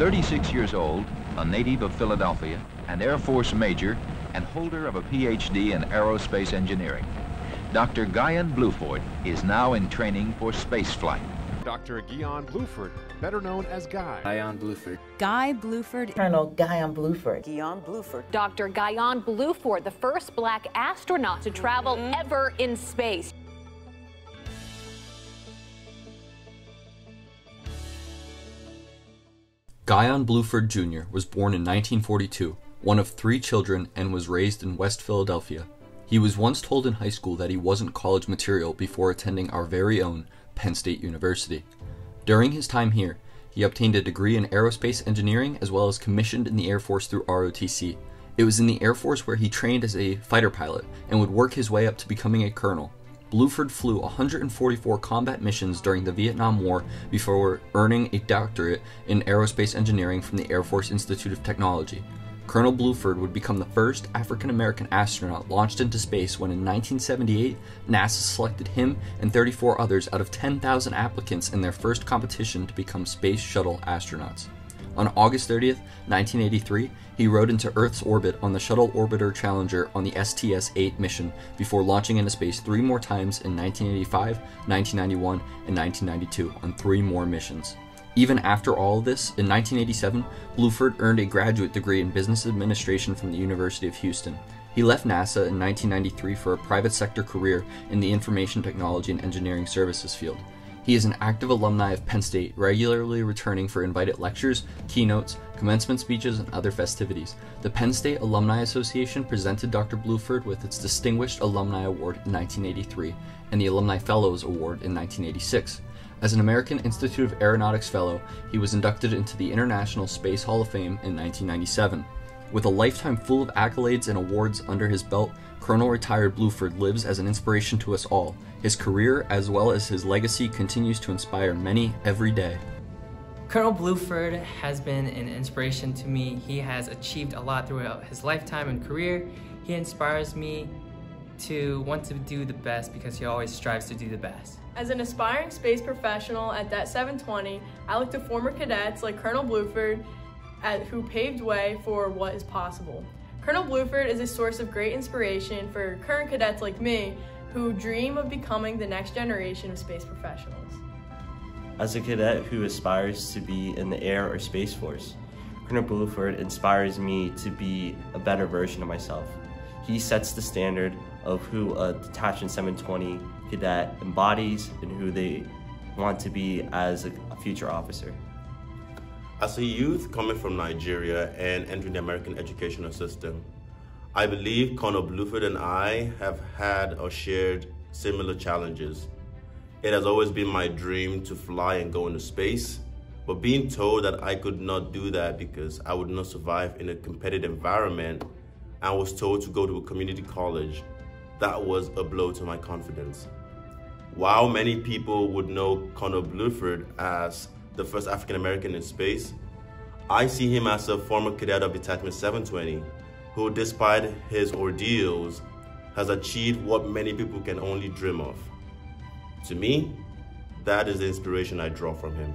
36 years old, a native of Philadelphia, an Air Force major, and holder of a PhD in aerospace engineering. Dr. Guion Bluford is now in training for spaceflight. Dr. Guion Bluford, better known as Guy. Guion Bluford. Guy Bluford. Colonel Guion Bluford. Guion Bluford. Dr. Guion Bluford, the first black astronaut to travel mm -hmm. ever in space. Guion Bluford Jr. was born in 1942, one of three children, and was raised in West Philadelphia. He was once told in high school that he wasn't college material before attending our very own Penn State University. During his time here, he obtained a degree in aerospace engineering as well as commissioned in the Air Force through ROTC. It was in the Air Force where he trained as a fighter pilot and would work his way up to becoming a colonel. Bluford flew 144 combat missions during the Vietnam War before earning a doctorate in aerospace engineering from the Air Force Institute of Technology. Colonel Bluford would become the first African American astronaut launched into space when in 1978 NASA selected him and 34 others out of 10,000 applicants in their first competition to become space shuttle astronauts. On August 30th, 1983, he rode into Earth's orbit on the Shuttle Orbiter Challenger on the STS 8 mission before launching into space three more times in 1985, 1991, and 1992 on three more missions. Even after all of this, in 1987, Bluford earned a graduate degree in business administration from the University of Houston. He left NASA in 1993 for a private sector career in the information technology and engineering services field. He is an active alumni of Penn State, regularly returning for invited lectures, keynotes, commencement speeches, and other festivities. The Penn State Alumni Association presented Dr. Bluford with its Distinguished Alumni Award in 1983 and the Alumni Fellows Award in 1986. As an American Institute of Aeronautics Fellow, he was inducted into the International Space Hall of Fame in 1997. With a lifetime full of accolades and awards under his belt, Colonel Retired Bluford lives as an inspiration to us all. His career, as well as his legacy, continues to inspire many every day. Colonel Bluford has been an inspiration to me. He has achieved a lot throughout his lifetime and career. He inspires me to want to do the best because he always strives to do the best. As an aspiring space professional at DET 720, I look to former cadets like Colonel Bluford at, who paved way for what is possible. Colonel Bluford is a source of great inspiration for current cadets like me who dream of becoming the next generation of space professionals. As a cadet who aspires to be in the Air or Space Force, Colonel Bluford inspires me to be a better version of myself. He sets the standard of who a detachment 720 cadet embodies and who they want to be as a, a future officer. As a youth coming from Nigeria and entering the American educational system, I believe Colonel Bluford and I have had or shared similar challenges. It has always been my dream to fly and go into space, but being told that I could not do that because I would not survive in a competitive environment and was told to go to a community college, that was a blow to my confidence. While many people would know Colonel Bluford as the first African American in space, I see him as a former cadet of Detachment 720 who, despite his ordeals, has achieved what many people can only dream of. To me, that is the inspiration I draw from him.